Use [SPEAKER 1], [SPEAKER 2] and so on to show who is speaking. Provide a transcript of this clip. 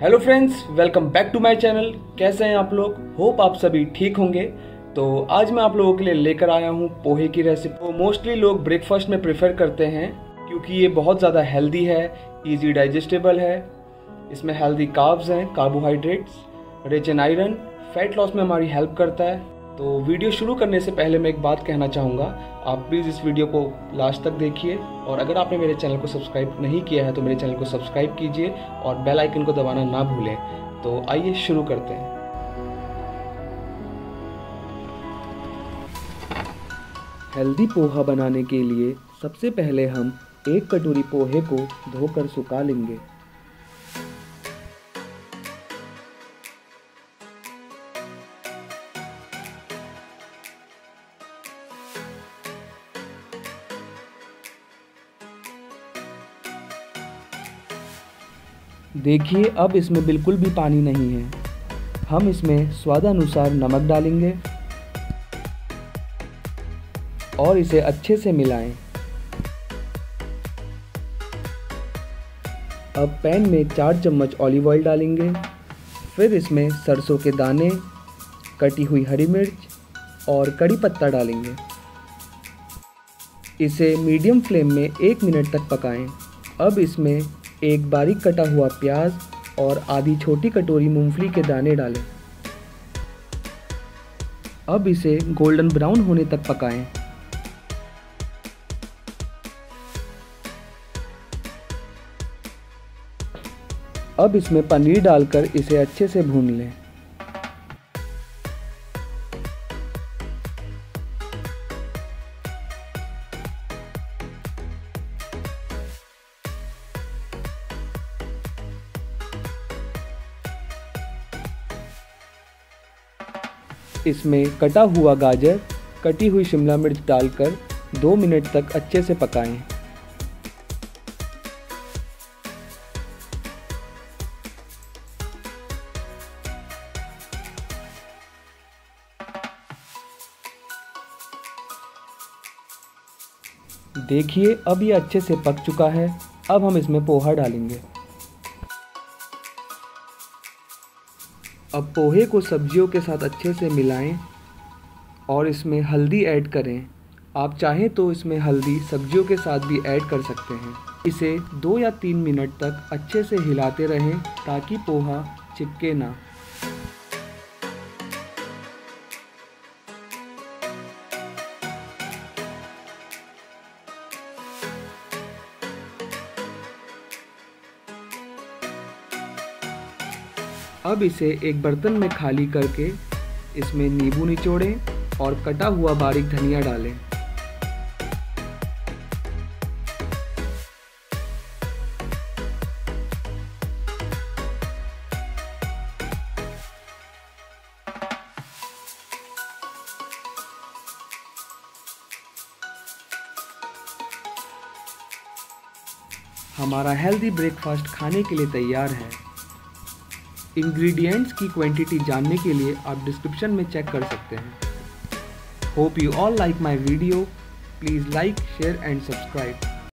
[SPEAKER 1] Hello friends welcome back to my channel कैसे हैं आप लोग? होप आप सभी ठीक होंगे। तो आज मैं आप लोगों के लिए लेकर आया हूँ पोहे की रेसिपी तो मोस्टली लोग ब्रेकफास्ट में प्रेफर करते हैं क्योंकि ये बहुत ज़्यादा हेल्दी है इजी डाइजेस्टेबल है। इसमें हेल्दी कार्ब्स हैं carbohydrates rich in iron fat loss में हमारी हेल्प करता है। तो वीडियो शुरू करने से पहले मैं एक बात कहना चाहूँगा। आप प्लीज़ इस वीडियो को लास्ट तक देखिए और अगर आपने मेरे चैनल को सब्सक्राइब नहीं किया है तो मेरे चैनल को सब्सक्राइब कीजिए और बेल आइकन को दबाना ना भूलें। तो आइए शुरू करते हैं। हेल्दी पोहा बनाने के लिए सबसे पहले हम एक कटोरी पोहे को धोकर सुखा लेंगे। देखिए, अब इसमें बिल्कुल भी पानी नहीं है हम इसमें स्वादानुसार नमक डालेंगे और इसे अच्छे से मिलाएँ। अब पैन में चार चम्मच ऑलिव ऑयल डालेंगे फिर इसमें सरसों के दाने, कटी हुई हरी मिर्च और कड़ी पत्ता डालेंगे इसे मीडियम फ्लेम में एक मिनट तक पकाएँ। अब इसमें एक बारीक कटा हुआ प्याज और आधी छोटी कटोरी मूंगफली के दाने डालें अब इसे गोल्डन ब्राउन होने तक पकाएँ। अब इसमें पनीर डालकर इसे अच्छे से भून लें इसमें कटा हुआ गाजर, कटी हुई शिमला मिर्च डालकर दो मिनट तक अच्छे से पकाएँ। देखिए, अब ये अच्छे से पक चुका है अब हम इसमें पोहा डालेंगे अब पोहे को सब्जियों के साथ अच्छे से मिलाएँ और इसमें हल्दी ऐड करें। आप चाहें तो इसमें हल्दी सब्जियों के साथ भी ऐड कर सकते हैं। इसे दो या तीन मिनट तक अच्छे से हिलाते रहें ताकि पोहा चिपके ना। अब इसे एक बर्तन में खाली करके इसमें नींबू निचोड़ें और कटा हुआ बारीक धनिया डालें। हमारा हेल्दी ब्रेकफास्ट खाने के लिए तैयार है। इंग्रेडिएंट्स की क्वांटिटी जानने के लिए आप डिस्क्रिप्शन में चेक कर सकते हैं। Hope you all like my video please like share and subscribe